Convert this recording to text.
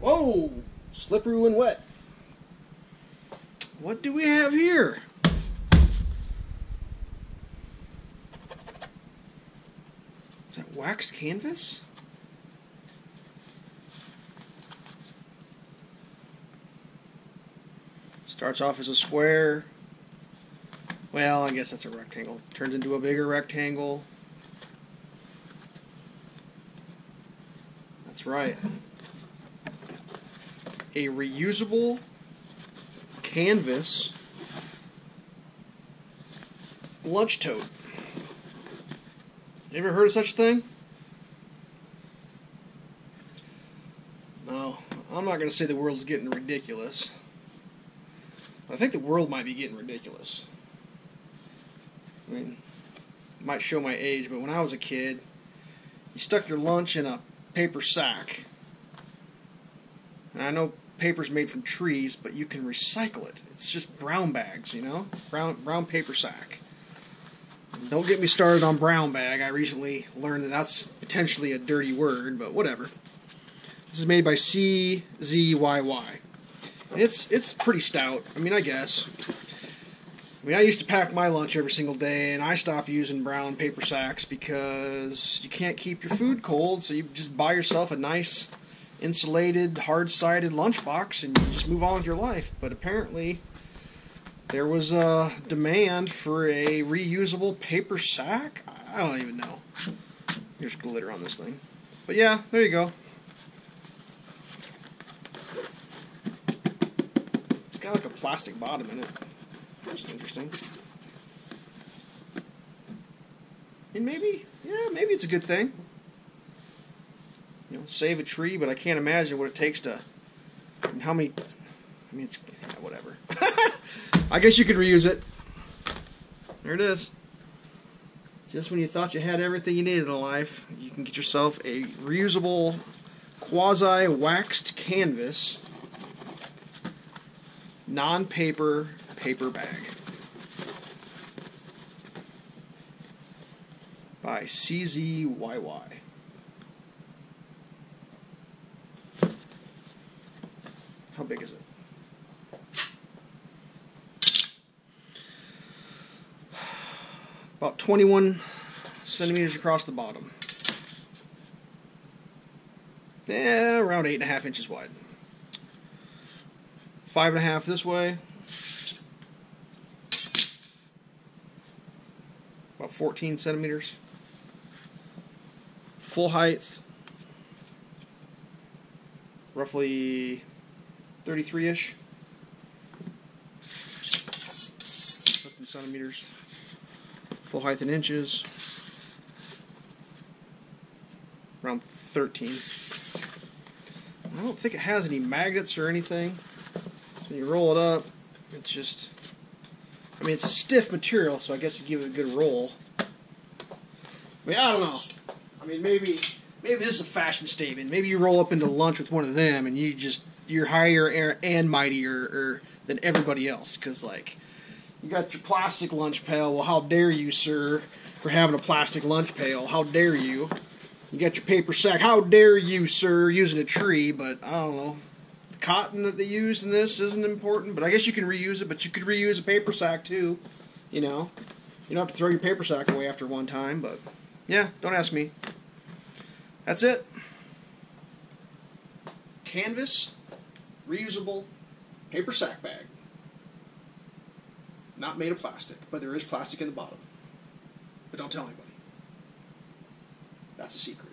Whoa! Slippery when wet. What do we have here? Is that waxed canvas? Starts off as a square. Well, I guess that's a rectangle. Turns into a bigger rectangle. That's right. A reusable canvas lunch tote. Ever heard of such a thing? No, I'm not going to say the world's getting ridiculous. I think the world might be getting ridiculous. I mean, might show my age, but when I was a kid, you stuck your lunch in a paper sack. And I know paper's made from trees, but you can recycle it. It's just brown bags, you know? Brown brown paper sack. Don't get me started on brown bag. I recently learned that that's potentially a dirty word, but whatever. This is made by CZYY. And it's it's pretty stout. I mean, I guess. I mean, I used to pack my lunch every single day, and I stopped using brown paper sacks because you can't keep your food cold, so you just buy yourself a nice insulated, hard-sided lunchbox, and you just move on with your life. But apparently, there was a demand for a reusable paper sack. I don't even know. There's glitter on this thing. But yeah, there you go. It's got like a plastic bottom in it. Which is interesting. And maybe, yeah, maybe it's a good thing. Save a tree, but I can't imagine what it takes to. How many? I mean, it's yeah, whatever. I guess you could reuse it. There it is. Just when you thought you had everything you needed in life, you can get yourself a reusable quasi waxed canvas non paper paper bag by CZYY. How big is it? About 21 centimeters across the bottom. Yeah, around eight and a half inches wide. Five and a half this way. About 14 centimeters. Full height. Roughly 33 ish. 15 centimeters. Full height in inches. Around 13. I don't think it has any magnets or anything. So when you roll it up, it's just. I mean, it's stiff material, so I guess you give it a good roll. I mean, I don't know. I mean, maybe maybe this is a fashion statement. Maybe you roll up into lunch with one of them, and you just you're higher and mightier er, than everybody else. Because like, you got your plastic lunch pail. Well, how dare you, sir, for having a plastic lunch pail? How dare you? You got your paper sack. How dare you, sir, using a tree? But I don't know. The cotton that they use in this isn't important, but I guess you can reuse it. But you could reuse a paper sack too. You know, you don't have to throw your paper sack away after one time. But yeah, don't ask me. That's it. Canvas, reusable paper sack bag. Not made of plastic, but there is plastic in the bottom. But don't tell anybody. That's a secret.